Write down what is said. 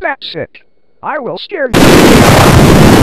That's it. I will scare you.